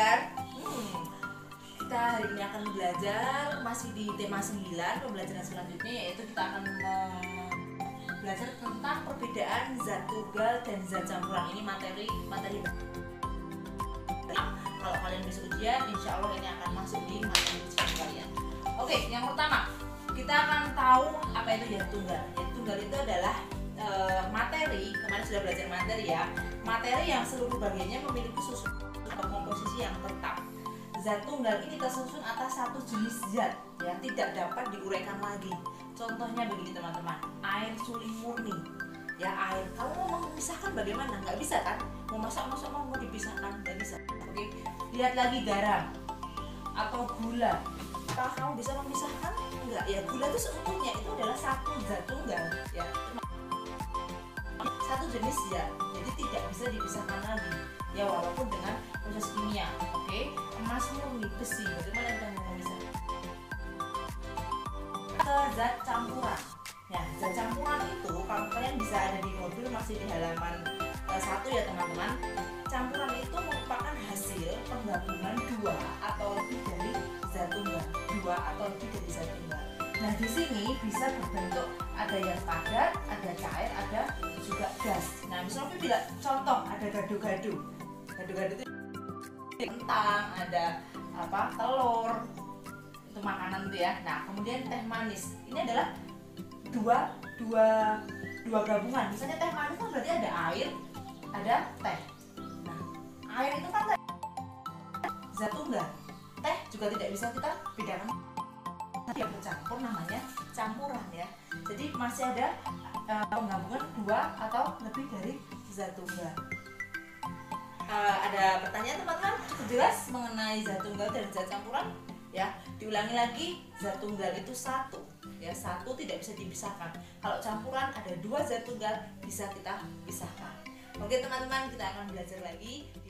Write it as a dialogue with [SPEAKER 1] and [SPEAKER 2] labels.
[SPEAKER 1] kelas 5, apa kabar? Hmm, kita hari ini akan belajar masih di tema 9 pembelajaran selanjutnya yaitu kita akan belajar tentang perbedaan zat tunggal dan zat campuran. Ini materi materi kalau kalian bisa ujian insya Allah ini akan masuk di materi ujian kalian. Oke yang pertama kita akan tahu apa itu zat tunggal zat tunggal itu adalah e, materi. Kemarin sudah belajar materi ya. Materi yang seluruh bagiannya memiliki susunan komposisi yang tetap. Zat tunggal ini tersusun atas satu jenis zat yang tidak dapat diuraikan lagi. Contohnya begini teman-teman air suling murni. Ya air kalau mau memisahkan bagaimana? Nggak bisa kan? Mau masak masak mau mau dipisahkan nggak bisa. Oke lihat lagi garam atau gula. Apakah kamu bisa memisahkan? Enggak ya gula itu seutuhnya itu adalah satu zat tunggal ya satu jenis zat jadi tidak bisa dipisahkan lagi. Ya walaupun dengan proses kimia. Oke? Emas murni besi. Bagaimana kita mau memisahkan ke zat campuran. Ya zat campuran itu kalau kalian bisa ada di mobil masih di halaman eh, satu ya teman-teman. Campuran itu merupakan hasil penggabungan dua atau lebih dari zat tunggal. Dua atau lebih dari zat tunggal. Nah di sini bisa berbentuk ada yang padat ada gas bila contoh ada gado-gado gado-gado itu kentang ada apa telur. Itu makanan tuh ya. Nah kemudian teh manis. Ini adalah dua dua dua gabungan. Misalnya teh manis kan berarti ada air ada teh. Nah air itu kan zat tunggal. Teh juga tidak bisa kita bedakan yang bercampur namanya campuran ya. Jadi masih ada uh, penggabungan dua atau lebih dari zat tunggal uh, ada pertanyaan teman-teman? Jelas mengenai zat tunggal dan zat campuran ya. Diulangi lagi zat tunggal itu satu ya. Satu tidak bisa dipisahkan. Kalau campuran ada dua zat tunggal bisa kita pisahkan. Oke teman-teman kita akan belajar lagi di